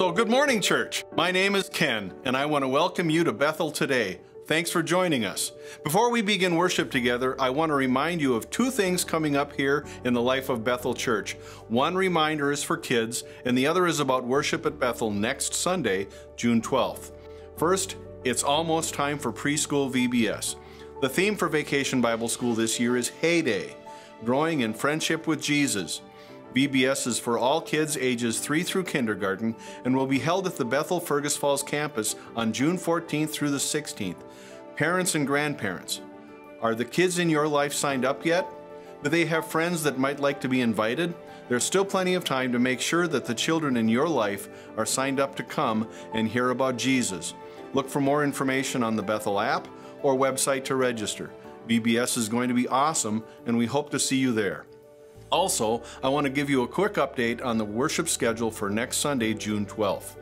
So, good morning, church. My name is Ken, and I want to welcome you to Bethel today. Thanks for joining us. Before we begin worship together, I want to remind you of two things coming up here in the life of Bethel Church. One reminder is for kids, and the other is about worship at Bethel next Sunday, June 12th. First, it's almost time for preschool VBS. The theme for Vacation Bible School this year is Heyday, growing in friendship with Jesus. VBS is for all kids ages 3 through kindergarten and will be held at the Bethel Fergus Falls campus on June 14th through the 16th. Parents and grandparents, are the kids in your life signed up yet? Do they have friends that might like to be invited? There's still plenty of time to make sure that the children in your life are signed up to come and hear about Jesus. Look for more information on the Bethel app or website to register. VBS is going to be awesome, and we hope to see you there. Also, I want to give you a quick update on the worship schedule for next Sunday, June 12th.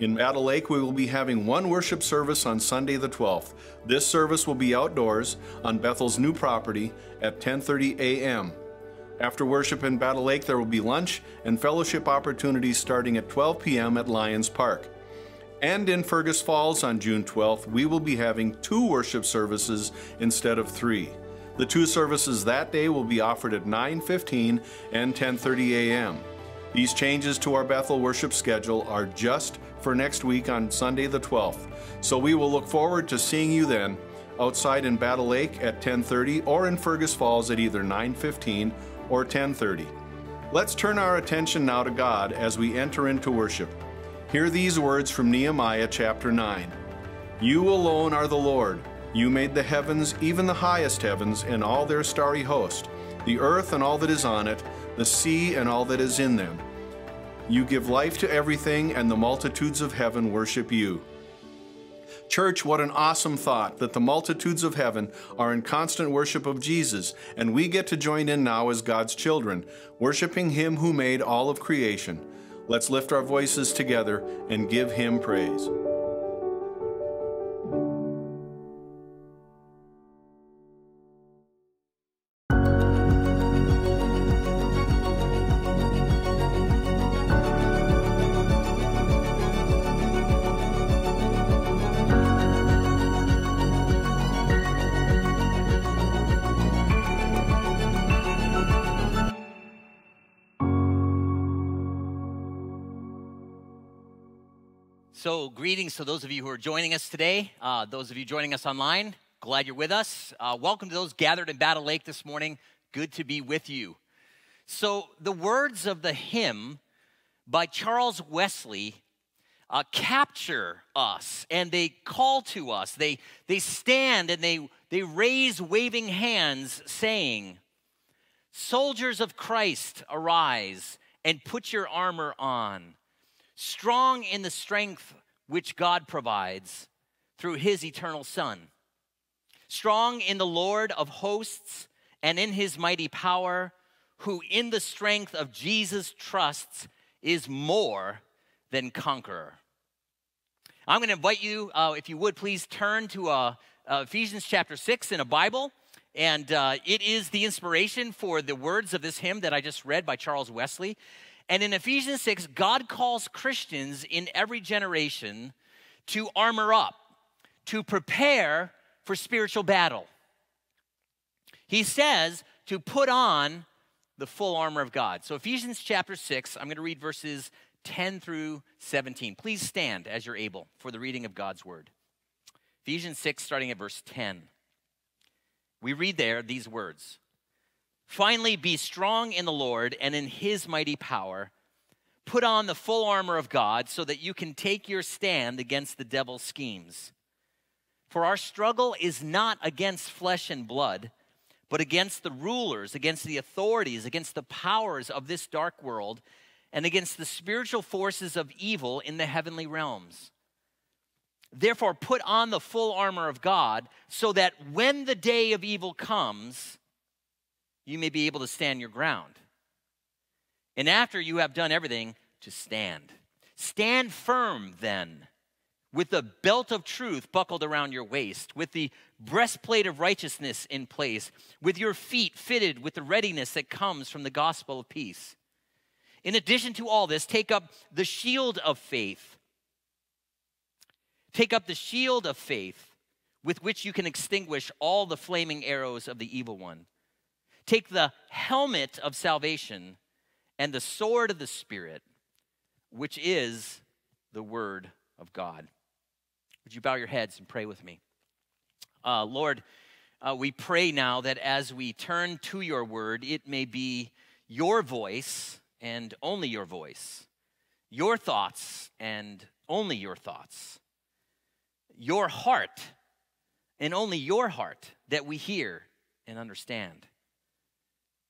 In Battle Lake, we will be having one worship service on Sunday the 12th. This service will be outdoors on Bethel's new property at 10:30 a.m. After worship in Battle Lake, there will be lunch and fellowship opportunities starting at 12 p.m. at Lions Park. And in Fergus Falls on June 12th, we will be having two worship services instead of three. The two services that day will be offered at 9:15 and 10:30 a.m. These changes to our Bethel worship schedule are just for next week on Sunday the 12th. So we will look forward to seeing you then outside in Battle Lake at 10:30 or in Fergus Falls at either 9:15 or 10:30. Let's turn our attention now to God as we enter into worship. Hear these words from Nehemiah chapter 9. You alone are the Lord you made the heavens, even the highest heavens, and all their starry host, the earth and all that is on it, the sea and all that is in them. You give life to everything, and the multitudes of heaven worship you. Church, what an awesome thought that the multitudes of heaven are in constant worship of Jesus, and we get to join in now as God's children, worshiping Him who made all of creation. Let's lift our voices together and give Him praise. So, greetings to those of you who are joining us today. Uh, those of you joining us online, glad you're with us. Uh, welcome to those gathered in Battle Lake this morning. Good to be with you. So, the words of the hymn by Charles Wesley uh, capture us and they call to us. They, they stand and they, they raise waving hands, saying, Soldiers of Christ, arise and put your armor on strong in the strength which God provides through his eternal Son, strong in the Lord of hosts and in his mighty power, who in the strength of Jesus trusts is more than conqueror. I'm going to invite you, uh, if you would please turn to uh, uh, Ephesians chapter 6 in a Bible. And uh, it is the inspiration for the words of this hymn that I just read by Charles Wesley. And in Ephesians 6, God calls Christians in every generation to armor up, to prepare for spiritual battle. He says to put on the full armor of God. So, Ephesians chapter 6, I'm going to read verses 10 through 17. Please stand as you're able for the reading of God's word. Ephesians 6, starting at verse 10. We read there these words Finally, be strong in the Lord and in his mighty power. Put on the full armor of God so that you can take your stand against the devil's schemes. For our struggle is not against flesh and blood, but against the rulers, against the authorities, against the powers of this dark world, and against the spiritual forces of evil in the heavenly realms. Therefore, put on the full armor of God so that when the day of evil comes, you may be able to stand your ground. And after you have done everything, to stand. Stand firm then, with the belt of truth buckled around your waist, with the breastplate of righteousness in place, with your feet fitted with the readiness that comes from the gospel of peace. In addition to all this, take up the shield of faith. Take up the shield of faith with which you can extinguish all the flaming arrows of the evil one. Take the helmet of salvation and the sword of the Spirit, which is the Word of God. Would you bow your heads and pray with me? Uh, Lord, uh, we pray now that as we turn to your Word, it may be your voice and only your voice, your thoughts and only your thoughts, your heart and only your heart that we hear and understand.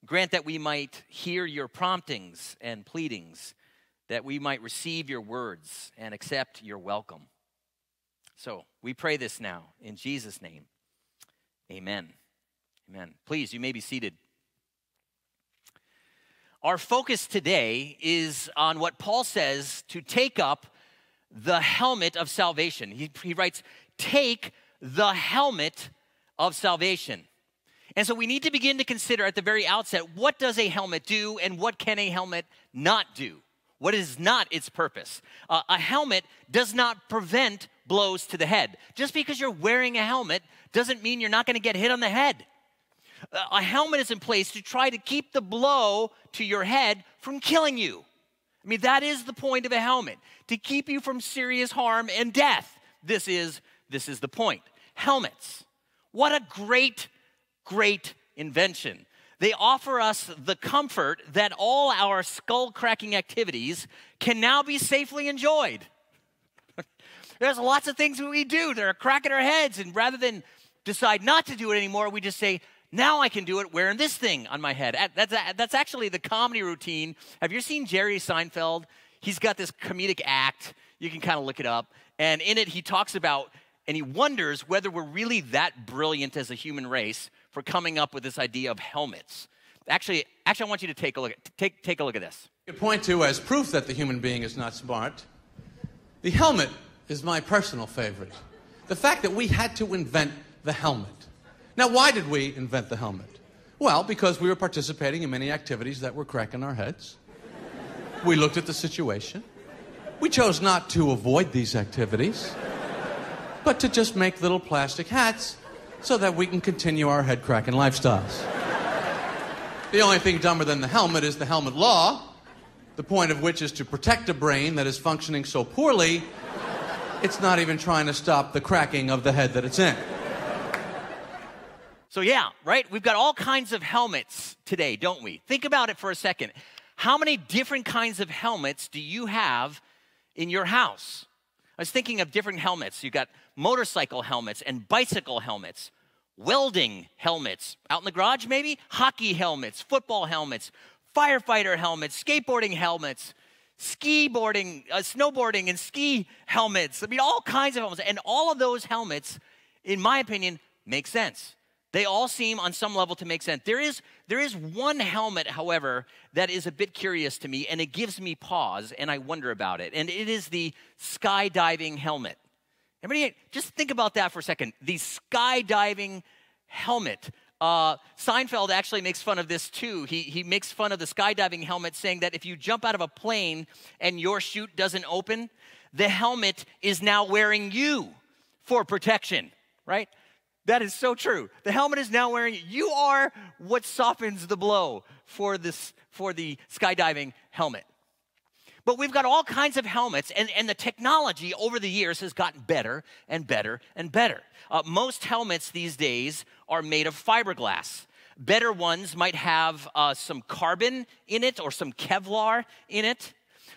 Grant that we might hear your promptings and pleadings, that we might receive your words and accept your welcome. So we pray this now in Jesus' name. Amen. Amen. Please, you may be seated. Our focus today is on what Paul says to take up the helmet of salvation. He, he writes, Take the helmet of salvation. And so we need to begin to consider at the very outset what does a helmet do and what can a helmet not do? What is not its purpose? Uh, a helmet does not prevent blows to the head. Just because you're wearing a helmet doesn't mean you're not going to get hit on the head. Uh, a helmet is in place to try to keep the blow to your head from killing you. I mean, that is the point of a helmet to keep you from serious harm and death. This is, this is the point. Helmets. What a great great invention. They offer us the comfort that all our skull cracking activities can now be safely enjoyed. There's lots of things we do that are cracking our heads, and rather than decide not to do it anymore, we just say, now I can do it wearing this thing on my head. That's, uh, that's actually the comedy routine. Have you seen Jerry Seinfeld? He's got this comedic act. You can kind of look it up. And in it, he talks about, and he wonders whether we're really that brilliant as a human race for coming up with this idea of helmets. Actually, actually, I want you to take a look at take take a look at this. You point to as proof that the human being is not smart. The helmet is my personal favorite. The fact that we had to invent the helmet. Now, why did we invent the helmet? Well, because we were participating in many activities that were cracking our heads. We looked at the situation. We chose not to avoid these activities, but to just make little plastic hats so that we can continue our head cracking lifestyles. the only thing dumber than the helmet is the helmet law, the point of which is to protect a brain that is functioning so poorly, it's not even trying to stop the cracking of the head that it's in. So, yeah, right? We've got all kinds of helmets today, don't we? Think about it for a second. How many different kinds of helmets do you have in your house? I was thinking of different helmets. You've got motorcycle helmets and bicycle helmets, welding helmets out in the garage, maybe, hockey helmets, football helmets, firefighter helmets, skateboarding helmets, ski boarding, uh, snowboarding, and ski helmets. I mean, all kinds of helmets. And all of those helmets, in my opinion, make sense. They all seem on some level to make sense. There is, there is one helmet, however, that is a bit curious to me, and it gives me pause, and I wonder about it. And it is the skydiving helmet. Everybody, just think about that for a second. The skydiving helmet. Uh, Seinfeld actually makes fun of this too. He, he makes fun of the skydiving helmet, saying that if you jump out of a plane and your chute doesn't open, the helmet is now wearing you for protection, right? That is so true. The helmet is now wearing you You are what softens the blow for this for the skydiving helmet. But we've got all kinds of helmets, and, and the technology over the years has gotten better and better and better. Uh, most helmets these days are made of fiberglass. Better ones might have uh, some carbon in it or some Kevlar in it.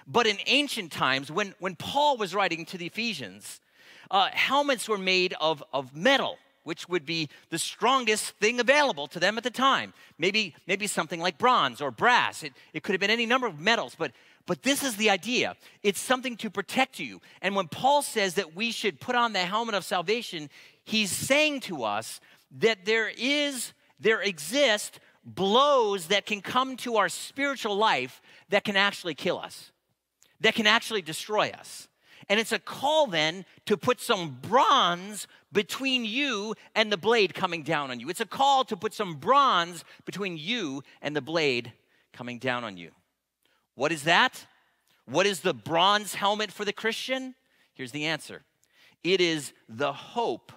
But in ancient times, when, when Paul was writing to the Ephesians, uh, helmets were made of, of metal which would be the strongest thing available to them at the time. Maybe, maybe something like bronze or brass. It, it could have been any number of metals, but, but this is the idea it's something to protect you. And when Paul says that we should put on the helmet of salvation, he's saying to us that there is, there exist blows that can come to our spiritual life that can actually kill us, that can actually destroy us. And it's a call then to put some bronze between you and the blade coming down on you. It's a call to put some bronze between you and the blade coming down on you. What is that? What is the bronze helmet for the Christian? Here's the answer it is the hope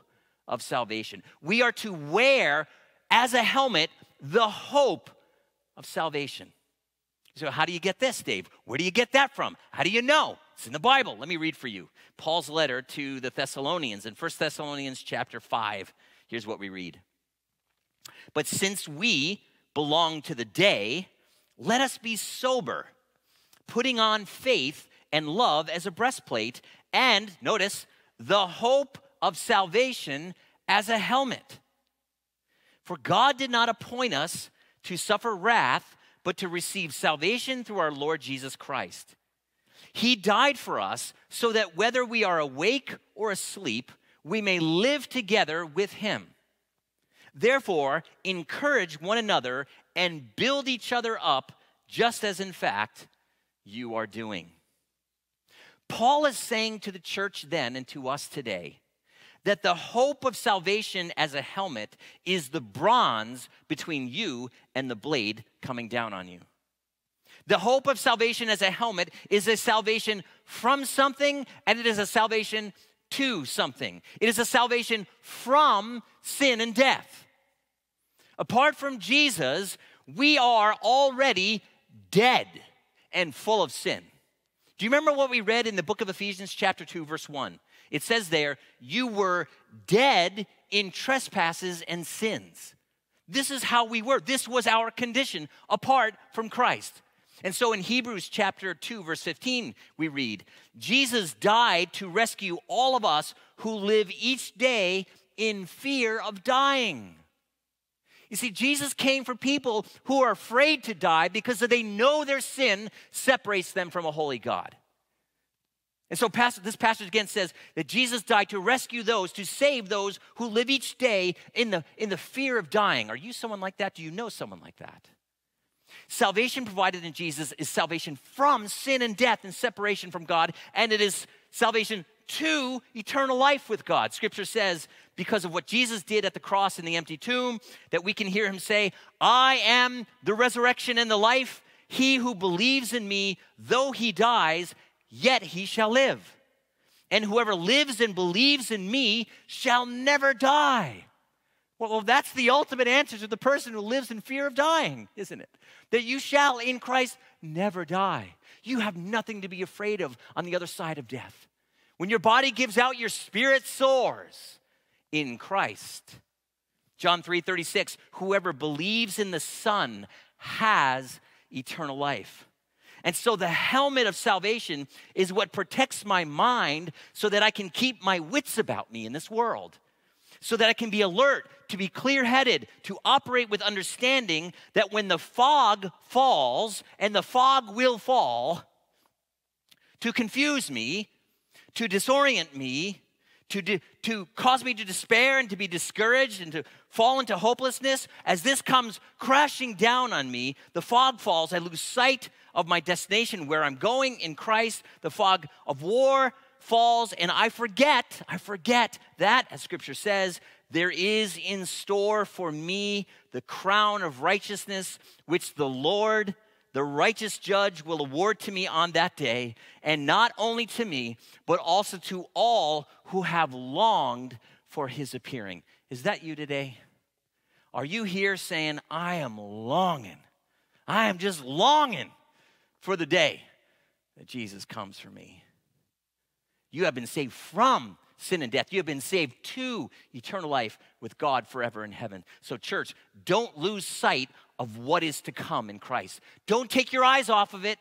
of salvation. We are to wear as a helmet the hope of salvation. So, how do you get this, Dave? Where do you get that from? How do you know? It's in the Bible. Let me read for you. Paul's letter to the Thessalonians in 1 Thessalonians chapter 5. Here's what we read. But since we belong to the day, let us be sober, putting on faith and love as a breastplate, and notice, the hope of salvation as a helmet. For God did not appoint us to suffer wrath, but to receive salvation through our Lord Jesus Christ. He died for us so that whether we are awake or asleep, we may live together with him. Therefore, encourage one another and build each other up, just as in fact you are doing. Paul is saying to the church then and to us today that the hope of salvation as a helmet is the bronze between you and the blade coming down on you. The hope of salvation as a helmet is a salvation from something, and it is a salvation to something. It is a salvation from sin and death. Apart from Jesus, we are already dead and full of sin. Do you remember what we read in the book of Ephesians, chapter 2, verse 1? It says there, You were dead in trespasses and sins. This is how we were. This was our condition apart from Christ. And so in Hebrews chapter 2, verse 15, we read, Jesus died to rescue all of us who live each day in fear of dying. You see, Jesus came for people who are afraid to die because they know their sin separates them from a holy God. And so this passage again says that Jesus died to rescue those, to save those who live each day in the, in the fear of dying. Are you someone like that? Do you know someone like that? Salvation provided in Jesus is salvation from sin and death and separation from God, and it is salvation to eternal life with God. Scripture says, because of what Jesus did at the cross in the empty tomb, that we can hear him say, I am the resurrection and the life. He who believes in me, though he dies, yet he shall live. And whoever lives and believes in me shall never die. Well, that's the ultimate answer to the person who lives in fear of dying, isn't it? That you shall in Christ never die. You have nothing to be afraid of on the other side of death. When your body gives out, your spirit soars in Christ. John 3 36, whoever believes in the Son has eternal life. And so the helmet of salvation is what protects my mind so that I can keep my wits about me in this world. So that I can be alert, to be clear headed, to operate with understanding that when the fog falls, and the fog will fall, to confuse me, to disorient me, to, to cause me to despair and to be discouraged and to fall into hopelessness, as this comes crashing down on me, the fog falls, I lose sight of my destination, where I'm going in Christ, the fog of war falls, and I forget, I forget that, as scripture says, there is in store for me the crown of righteousness, which the Lord, the righteous judge, will award to me on that day, and not only to me, but also to all who have longed for his appearing. Is that you today? Are you here saying, I am longing? I am just longing for the day that Jesus comes for me. You have been saved from sin and death. You have been saved to eternal life with God forever in heaven. So, church, don't lose sight of what is to come in Christ. Don't take your eyes off of it.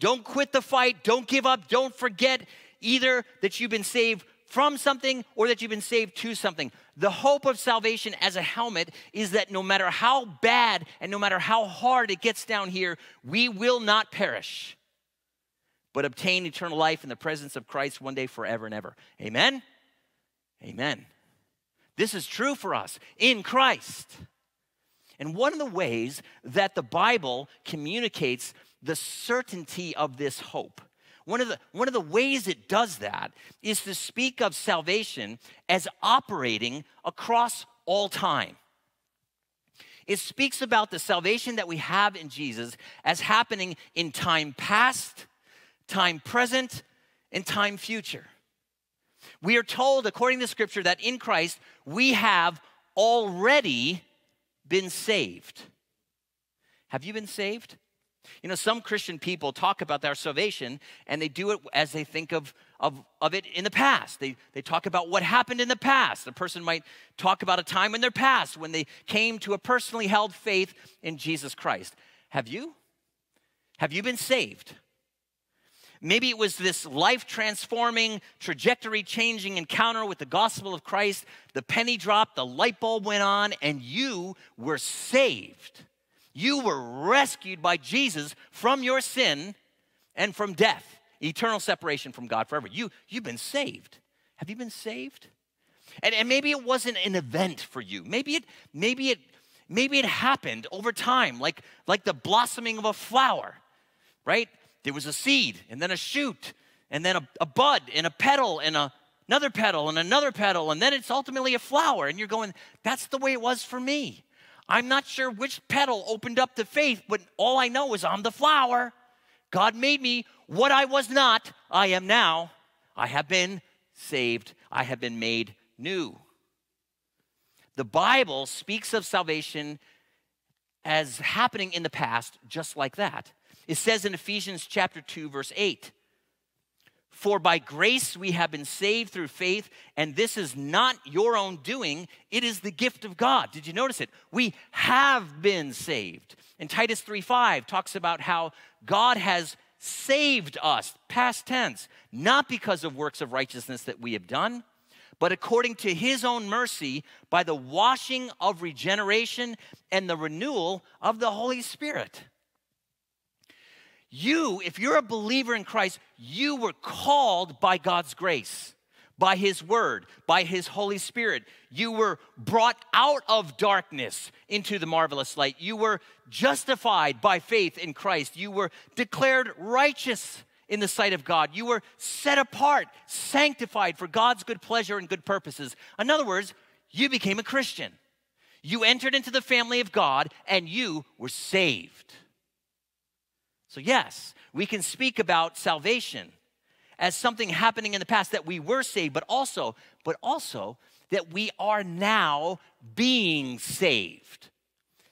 Don't quit the fight. Don't give up. Don't forget either that you've been saved from something or that you've been saved to something. The hope of salvation as a helmet is that no matter how bad and no matter how hard it gets down here, we will not perish, but obtain eternal life in the presence of Christ one day forever and ever. Amen? Amen. This is true for us in Christ. And one of the ways that the Bible communicates the certainty of this hope one of, the, one of the ways it does that is to speak of salvation as operating across all time. It speaks about the salvation that we have in Jesus as happening in time past, time present, and time future. We are told, according to Scripture, that in Christ we have already been saved. Have you been saved? You know, some Christian people talk about their salvation and they do it as they think of, of, of it in the past. They, they talk about what happened in the past. A person might talk about a time in their past when they came to a personally held faith in Jesus Christ. Have you? Have you been saved? Maybe it was this life transforming, trajectory changing encounter with the gospel of Christ. The penny dropped, the light bulb went on, and you were saved. You were rescued by Jesus from your sin and from death, eternal separation from God forever. You, you've been saved. Have you been saved? And, and maybe it wasn't an event for you. Maybe it, maybe it, maybe it happened over time, like, like the blossoming of a flower, right? There was a seed, and then a shoot, and then a, a bud, and a petal, and a, another petal, and another petal, and then it's ultimately a flower. And you're going, that's the way it was for me. I'm not sure which petal opened up to faith, but all I know is I'm the flower. God made me what I was not, I am now. I have been saved, I have been made new. The Bible speaks of salvation as happening in the past, just like that. It says in Ephesians chapter 2, verse 8 for by grace we have been saved through faith, and this is not your own doing, it is the gift of God. Did you notice it? We have been saved. And Titus 3:5 talks about how God has saved us, past tense, not because of works of righteousness that we have done, but according to his own mercy by the washing of regeneration and the renewal of the Holy Spirit. You, if you're a believer in Christ, you were called by God's grace, by His Word, by His Holy Spirit. You were brought out of darkness into the marvelous light. You were justified by faith in Christ. You were declared righteous in the sight of God. You were set apart, sanctified for God's good pleasure and good purposes. In other words, you became a Christian. You entered into the family of God and you were saved. So, yes, we can speak about salvation as something happening in the past that we were saved, but also, but also that we are now being saved.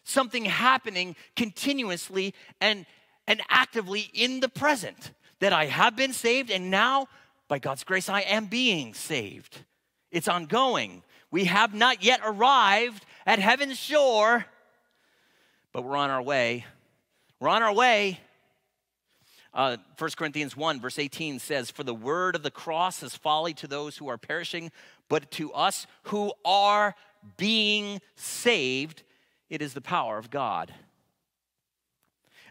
Something happening continuously and, and actively in the present. That I have been saved, and now, by God's grace, I am being saved. It's ongoing. We have not yet arrived at heaven's shore, but we're on our way. We're on our way. Uh, 1 Corinthians 1, verse 18 says, For the word of the cross is folly to those who are perishing, but to us who are being saved, it is the power of God.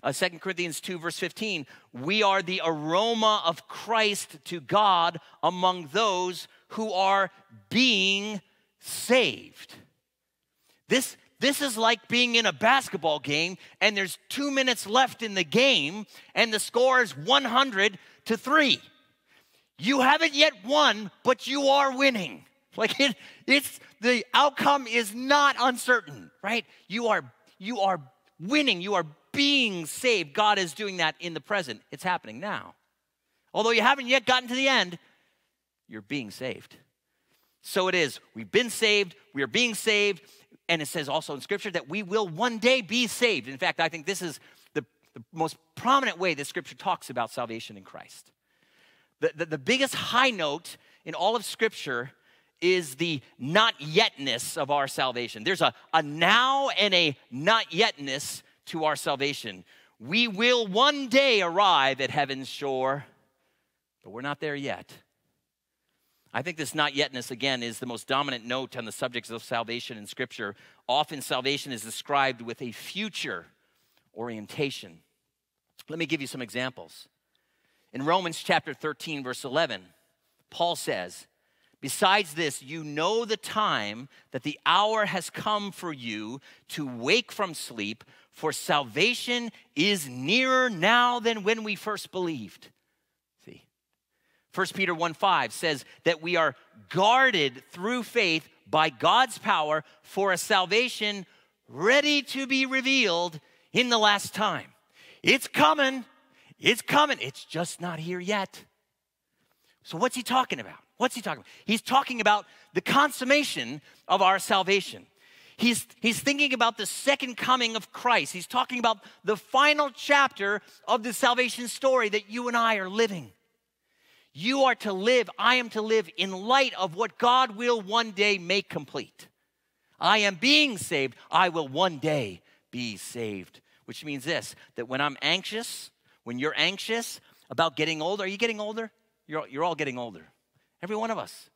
Uh, 2 Corinthians 2, verse 15, we are the aroma of Christ to God among those who are being saved. This, this is like being in a basketball game and there's two minutes left in the game and the score is 100 to 3. You haven't yet won, but you are winning. Like it, it's the outcome is not uncertain, right? You are you are winning, you are being saved. God is doing that in the present. It's happening now. Although you haven't yet gotten to the end, you're being saved. So it is. We've been saved, we are being saved, and it says also in Scripture that we will one day be saved. In fact, I think this is the, the most prominent way that Scripture talks about salvation in Christ. The, the, the biggest high note in all of Scripture is the not yetness of our salvation. There's a, a now and a not yetness to our salvation. We will one day arrive at heaven's shore, but we're not there yet. I think this not yetness, again, is the most dominant note on the subjects of salvation in Scripture. Often, salvation is described with a future orientation. Let me give you some examples. In Romans chapter 13, verse 11, Paul says, Besides this, you know the time that the hour has come for you to wake from sleep, for salvation is nearer now than when we first believed. 1 Peter 1 5 says that we are guarded through faith by God's power for a salvation ready to be revealed in the last time. It's coming. It's coming. It's just not here yet. So, what's he talking about? What's he talking about? He's talking about the consummation of our salvation. He's, he's thinking about the second coming of Christ. He's talking about the final chapter of the salvation story that you and I are living. You are to live, I am to live in light of what God will one day make complete. I am being saved, I will one day be saved. Which means this that when I'm anxious, when you're anxious about getting older, are you getting older? You're, you're all getting older. Every one of us.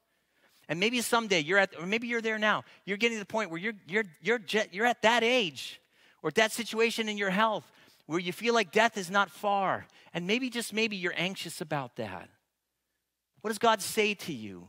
And maybe someday you're at, or maybe you're there now. You're getting to the point where you're, you're, you're, you're at that age or that situation in your health where you feel like death is not far. And maybe, just maybe, you're anxious about that. What does God say to you?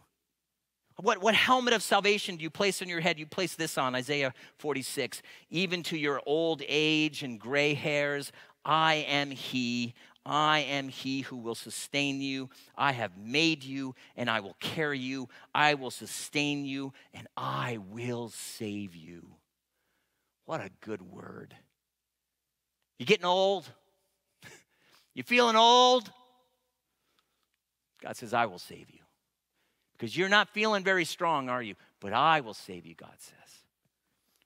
What, what helmet of salvation do you place on your head? You place this on, Isaiah 46. Even to your old age and gray hairs, I am He. I am he who will sustain you. I have made you, and I will carry you. I will sustain you, and I will save you. What a good word. You getting old? you feeling old? God says, I will save you. Because you're not feeling very strong, are you? But I will save you, God says.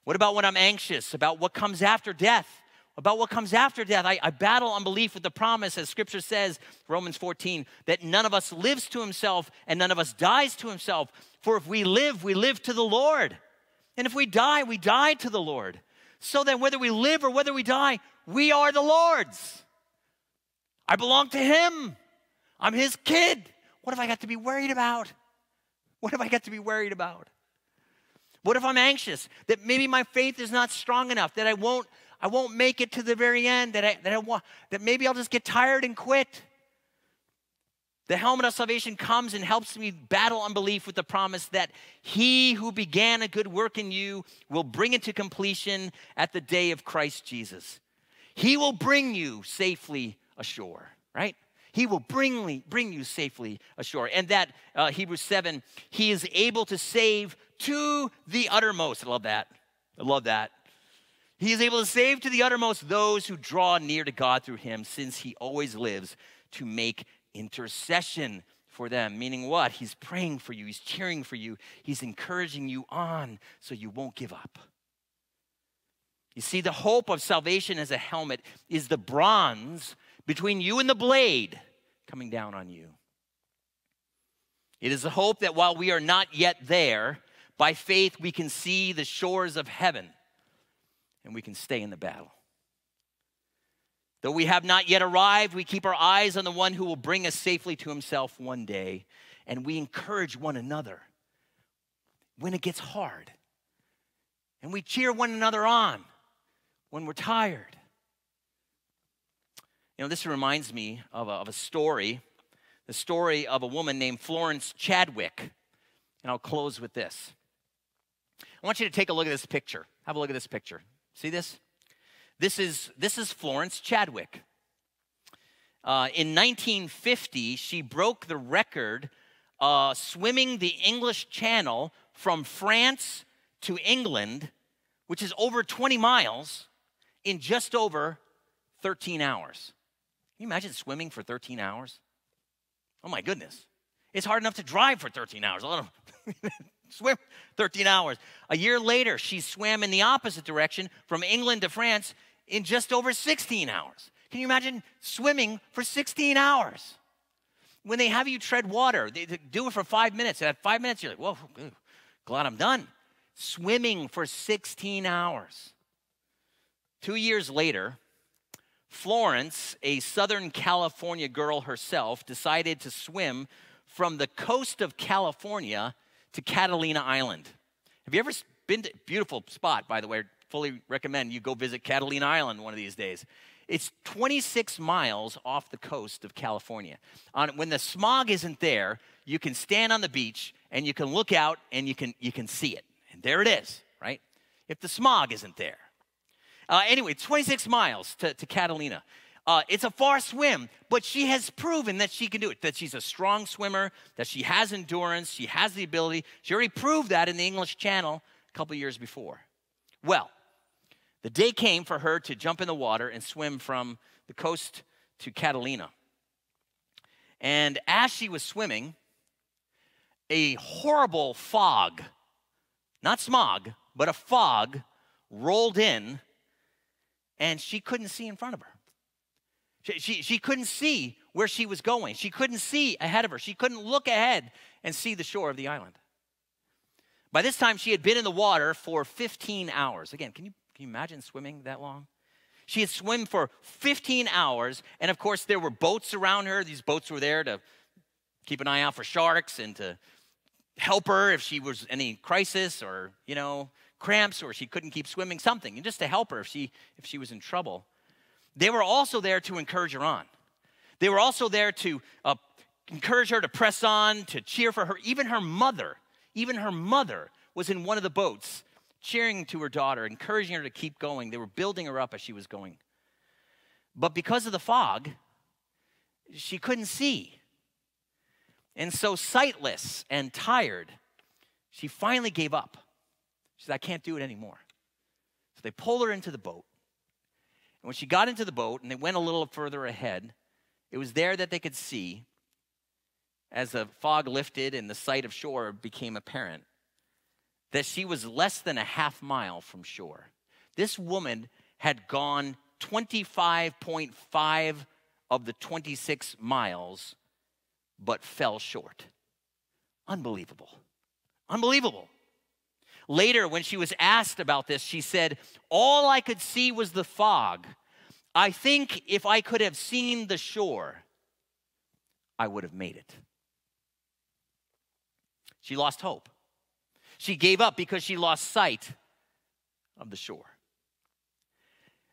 What about when I'm anxious about what comes after death? about what comes after death. I, I, battle unbelief with the promise, as scripture says, Romans 14, that none of us lives to himself and none of us dies to himself. For if we live, we live to the Lord. And if we die, we die to the Lord. So then, whether we live or whether we die, we are the Lord's. I belong to him. I'm his kid. What have I got to be worried about? What have I got to be worried about? What if I'm anxious that maybe my faith is not strong enough, that I won't I won't make it to the very end, that, I, that, I want, that maybe I'll just get tired and quit. The helmet of salvation comes and helps me battle unbelief with the promise that he who began a good work in you will bring it to completion at the day of Christ Jesus. He will bring you safely ashore, right? He will bring, bring you safely ashore. And that, uh, Hebrews 7, he is able to save to the uttermost. I love that. I love that. He is able to save to the uttermost those who draw near to God through him, since he always lives to make intercession for them. Meaning what? He's praying for you, he's cheering for you, he's encouraging you on so you won't give up. You see, the hope of salvation as a helmet is the bronze between you and the blade coming down on you. It is a hope that while we are not yet there, by faith we can see the shores of heaven and we can stay in the battle. Though we have not yet arrived, we keep our eyes on the one who will bring us safely to himself one day, and we encourage one another when it gets hard. And we cheer one another on when we're tired. Know, this reminds me of a, of a story, the story of a woman named Florence Chadwick. And I'll close with this. I want you to take a look at this picture. Have a look at this picture. See this? This is, this is Florence Chadwick. Uh, in 1950, she broke the record uh, swimming the English Channel from France to England, which is over 20 miles, in just over 13 hours. Can you imagine swimming for 13 hours? Oh my goodness. It's hard enough to drive for 13 hours. swim 13 hours. A year later, she swam in the opposite direction from England to France in just over 16 hours. Can you imagine swimming for 16 hours? When they have you tread water, they do it for five minutes. At five minutes, you're like, whoa, glad I'm done. Swimming for 16 hours. Two years later, Florence, a Southern California girl herself, decided to swim from the coast of California to Catalina Island. Have you ever been to beautiful spot, by the way? Fully recommend you go visit Catalina Island one of these days. It's 26 miles off the coast of California. On, when the smog isn't there, you can stand on the beach and you can look out and you can, you can see it. And there it is, right? If the smog isn't there. Uh, anyway, 26 miles to, to Catalina. Uh, it's a far swim, but she has proven that she can do it, that she's a strong swimmer, that she has endurance, she has the ability. She already proved that in the English Channel a couple years before. Well, The day came for her to jump in the water and swim from the coast to Catalina. And as she was swimming, a horrible fog, not smog, but a fog rolled in, and she couldn't see in front of her. She, she, she couldn't see where she was going. She couldn't see ahead of her. She couldn't look ahead and see the shore of the island. By this time, she had been in the water for 15 hours. Again, can you, can you imagine swimming that long? She had swum for 15 hours, and of course, there were boats around her. These boats were there to keep an eye out for sharks and to help her if she was any crisis or, you know, cramps or she couldn't keep swimming, something, and just to help her if she if she was in trouble. They were also there to encourage her on. They were also there to uh, encourage her to press on, to cheer for her. Even her mother, even her mother was in one of the boats, cheering to her daughter, encouraging her to keep going. They were building her up as she was going. But because of the fog, she couldn't see. And so, sightless and tired, she finally gave up. She said, I can't do it anymore. So they pulled her into the boat. And when she got into the boat and they went a little further ahead, it was there that they could see, as the fog lifted and the sight of shore became apparent, that she was less than a half mile from shore. This woman had gone 25.5 of the 26 miles, but fell short. Unbelievable. Unbelievable. Later, when she was asked about this, she said, All I could see was the fog. I think if I could have seen the shore, I would have made it. She lost hope. She gave up because she lost sight of the shore.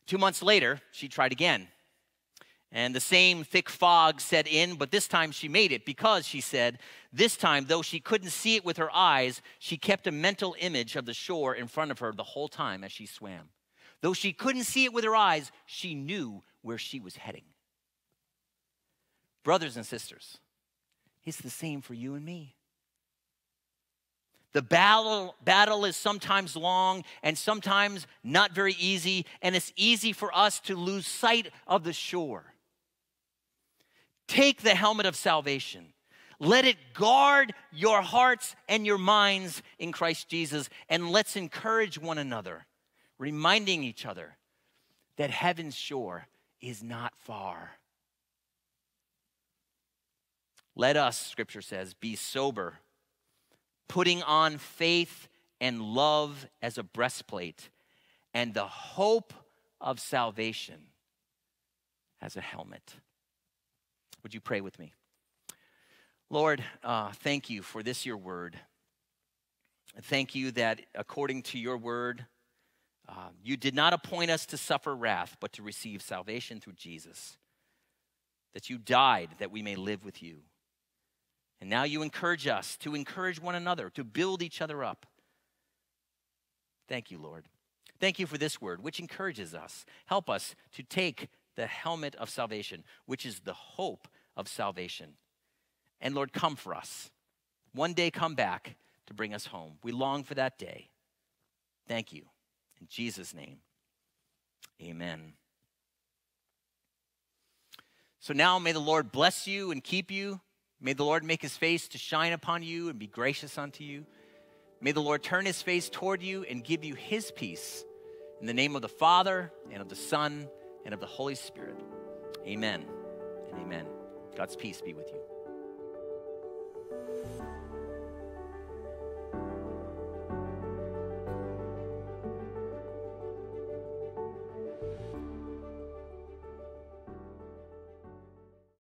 Two months later, she tried again. And the same thick fog set in, but this time she made it because, she said, this time, though she couldn't see it with her eyes, she kept a mental image of the shore in front of her the whole time as she swam. Though she couldn't see it with her eyes, she knew where she was heading. Brothers and sisters, it's the same for you and me. The battle, battle is sometimes long and sometimes not very easy, and it's easy for us to lose sight of the shore. Take the helmet of salvation. Let it guard your hearts and your minds in Christ Jesus, and let's encourage one another, reminding each other that heaven's shore is not far. Let us, scripture says, be sober, putting on faith and love as a breastplate, and the hope of salvation as a helmet. Would you pray with me? Lord, uh, thank you for this, your word. Thank you that according to your word, uh, you did not appoint us to suffer wrath, but to receive salvation through Jesus. That you died that we may live with you. And now you encourage us to encourage one another, to build each other up. Thank you, Lord. Thank you for this word, which encourages us. Help us to take the helmet of salvation, which is the hope of salvation. And Lord, come for us. One day, come back to bring us home. We long for that day. Thank you. In Jesus' name, amen. So now may the Lord bless you and keep you. May the Lord make his face to shine upon you and be gracious unto you. May the Lord turn his face toward you and give you his peace. In the name of the Father, and of the Son, and of the Holy Spirit. Amen and amen. God's peace be with you.